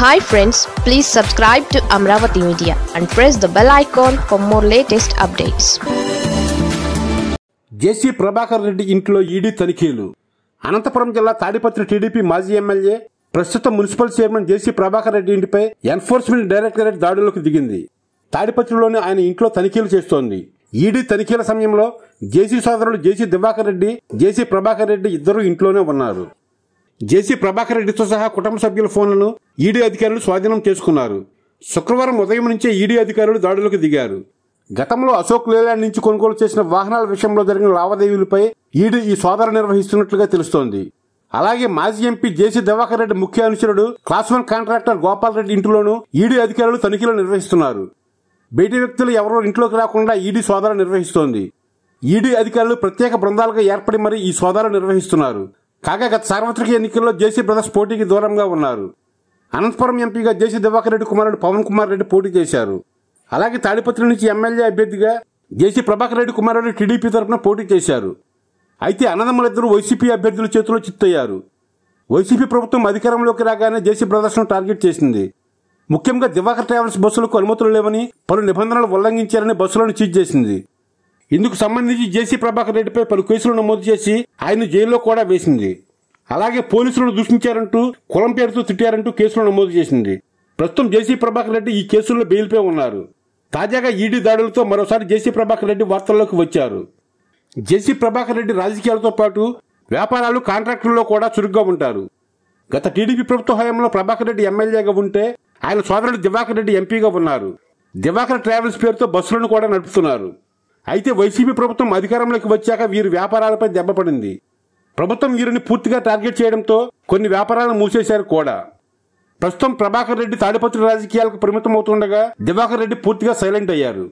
Hi friends please subscribe to Amaravati media and press the bell icon for more latest updates JC Prabhakar Reddy ఇంట్లో ED తనిఖీలు. అనంతపురం జిల్లా Tadipatri TDP మాజీ MLA ప్రస్తుత municipal chairman JC Prabhakar Reddy ఇంటిపై enforcement directorate దాడులకు దిగింది. తాడిపత్రిలోని ఆయన ఇంట్లో తనిఖీలు చేస్తోంది. ఈడీ తనిఖీల సమయంలో జేసీ సోదరుడు జేసీ దివాకర్ రెడ్డి జేసీ ప్రభాకర్ రెడ్డి ఇద్దరు ఇంట్లోనే ఉన్నారు. జేసీ ప్రభాకర్ రెడ్డితో సహా కుటుంబ సభ్యుల ఫోన్లను ఈడీ అధికారులు స్వాధీనం చేసుకున్నారు. శుక్రవారం ఉదయం నుంచే ఈడీ అధికారులు దాడులకు దిగారు. గతంలో అశోక్ లేలాండ్ నుంచి కొనుగోలు చేసిన వాహనాల విషయంలో జరిగిన లావాదేవీలపై ఈడీ ఈ సోదర నిర్వహిస్తున్నట్లుగా తెలుస్తోంది. అలాగే మాజీ ఎంపీ జేసీ దివాకర్ రెడ్డి ముఖ్య అనుచరుడు class one contractor Gopal Reddy ఇంటిలోనూ ED అధికారులు తనిఖీలు నిర్వహిస్తున్నారు. బయటి వ్యక్తులు ఎవరూ ఇంట్లోకి రాకుండా ఈడీ సోదర నిర్వహిస్తోంది. ఈడీ అధికారులు ప్రత్యేక బృందాలుగా ఏర్పడి మరీ ఈ సోదాలు నిర్వహిస్తున్నారు. కాగా గత సార్వత్రిక ఎన్నికల్లో జేసీ బ్రదర్స్ పోటీకి దూరంగా ఉన్నారు. అనంతపురం ఎంపీగా జేసీ దివాకర్ రెడ్డి కుమారుడు పవన్ కుమార్ రెడ్డి పోటీ చేశారు. అలాగే తాడిపత్రి నుంచి ఎమ్మెల్యే అభ్యర్థిగా జేసీ ప్రభాకర్ రెడ్డి కుమారుడు టీడీపీ తరఫున పోటీ చేశారు. అయితే అన్నదమ్ములిద్దరూ వైసీపీ అభ్యర్థుల చేతిలో చిత్తయ్యారు. వైసీపీ ప్రభుత్వం అధికారంలోకి రాగానే జేసీ బ్రదర్స్ను టార్గెట్ చేసింది. ముఖ్యంగా దివాకర్ ట్రావెల్స్ బస్సులకు అనుమతులు లేవని పలు నిబంధనలు ఉల్లంఘించారని బస్సులను చీజ్ చేసింది. ఇందుకు సంబంధించి జేసీ ప్రభాకర్ రెడ్డిపై పలు కేసులు నమోదు చేసి ఆయన జైల్లో కూడా వేసింది. అలాగే పోలీసులను దూషించారంటూ కులం పేరుతో తిట్టారంటూ కేసులు నమోదు చేసింది. ప్రస్తుతం జేసీ ప్రభాకర్ రెడ్డి ఈ కేసుల్లో బెయిల్పై ఉన్నారు. తాజాగా ఈడీ దాడులతో మరోసారి జేసీ ప్రభాకర్ రెడ్డి వార్తల్లోకి వచ్చారు. జేసీ ప్రభాకర్ రెడ్డి రాజకీయాలతో పాటు వ్యాపారాలు కాంట్రాక్టుల్లో కూడా చురుగ్గా ఉంటారు. గత టీడీపీ ప్రభుత్వ హయాంలో ప్రభాకర్ రెడ్డి ఎమ్మెల్యేగా ఉంటే ఆయన సోదరుడు దివాకర్ రెడ్డి ఎంపీగా ఉన్నారు. దివాకర్ ట్రావెల్స్ పేరుతో బస్సులను కూడా నడుపుతున్నారు. అయితే వైసీపీ ప్రభుత్వం అధికారంలోకి వచ్చాక వీరి వ్యాపారాలపై దెబ్బపడింది. ప్రభుత్వం వీరిని పూర్తిగా టార్గెట్ చేయడంతో కొన్ని వ్యాపారాలను మూసేశారు కూడా. ప్రస్తుతం ప్రభాకర్ రెడ్డి తాడిపత్రి రాజకీయాలకు పరిమితం అవుతుండగా దివాకర్ రెడ్డి పూర్తిగా సైలెంట్ అయ్యారు.